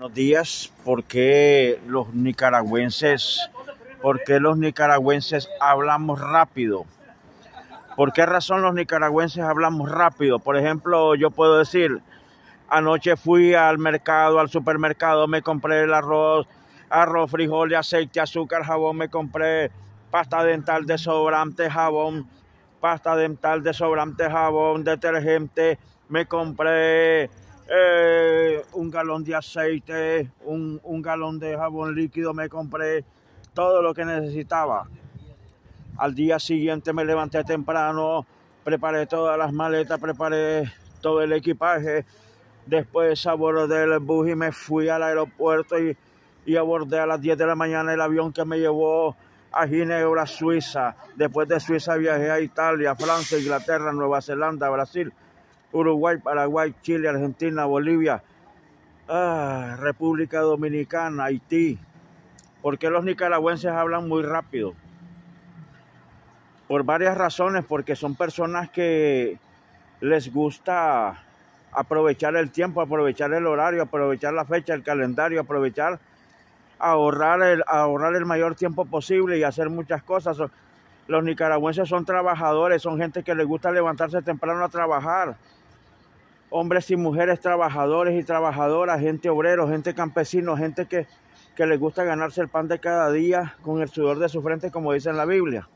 Buenos días. ¿Por qué los nicaragüenses, por qué los nicaragüenses hablamos rápido? ¿Por qué razón los nicaragüenses hablamos rápido? Por ejemplo, yo puedo decir, anoche fui al mercado, al supermercado, me compré el arroz, arroz, frijoles, aceite, azúcar, jabón, me compré pasta dental, desobrante, jabón, pasta dental, desobrante, jabón, detergente, me compré eh, un galón de aceite, un, un galón de jabón líquido, me compré todo lo que necesitaba. Al día siguiente me levanté temprano, preparé todas las maletas, preparé todo el equipaje. Después abordé el bus y me fui al aeropuerto y, y abordé a las 10 de la mañana el avión que me llevó a Ginebra, Suiza. Después de Suiza viajé a Italia, Francia, Inglaterra, Nueva Zelanda, Brasil, Uruguay, Paraguay, Chile, Argentina, Bolivia, ah, República Dominicana, Haití. ¿Por qué los nicaragüenses hablan muy rápido? por varias razones, porque son personas que les gusta aprovechar el tiempo, aprovechar el horario, aprovechar la fecha, el calendario, aprovechar ahorrar el, ahorrar el mayor tiempo posible y hacer muchas cosas. Los nicaragüenses son trabajadores, son gente que les gusta levantarse temprano a trabajar. Hombres y mujeres trabajadores y trabajadoras, gente obrero, gente campesino, gente que, que les gusta ganarse el pan de cada día con el sudor de su frente, como dice en la Biblia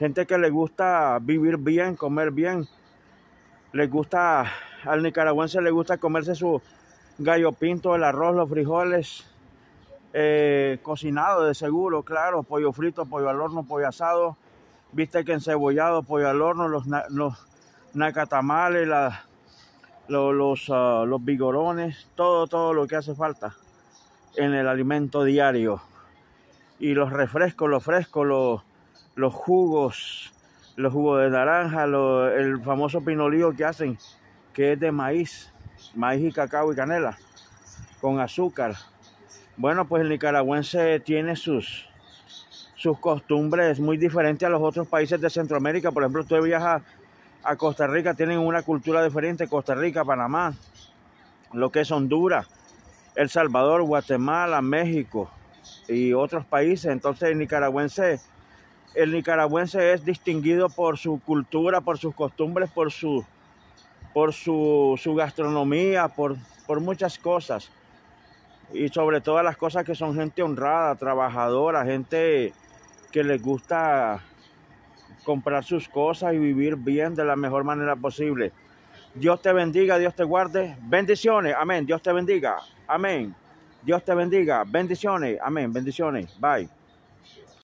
gente que le gusta vivir bien, comer bien. Les gusta, al nicaragüense le gusta comerse su gallo pinto, el arroz, los frijoles, eh, cocinado de seguro, claro, pollo frito, pollo al horno, pollo asado, viste que encebollado, pollo al horno, los, los nacatamales, los, los, ah, los vigorones, todo, todo lo que hace falta en el alimento diario. Y los refrescos, los frescos, los los jugos, los jugos de naranja, el famoso pinolío que hacen, que es de maíz, maíz y cacao y canela, con azúcar. Bueno, pues el nicaragüense tiene sus, sus costumbres muy diferentes a los otros países de Centroamérica. Por ejemplo, usted viaja a Costa Rica, tienen una cultura diferente, Costa Rica, Panamá, lo que es Honduras, El Salvador, Guatemala, México y otros países. Entonces el nicaragüense el nicaragüense es distinguido por su cultura, por sus costumbres, por su, por su, gastronomía, por, por muchas cosas. Y sobre todas las cosas que son gente honrada, trabajadora, gente que les gusta comprar sus cosas y vivir bien de la mejor manera posible. Dios te bendiga, Dios te guarde. Bendiciones, amén. Dios te bendiga, amén. Dios te bendiga, bendiciones, amén. Bendiciones, bye.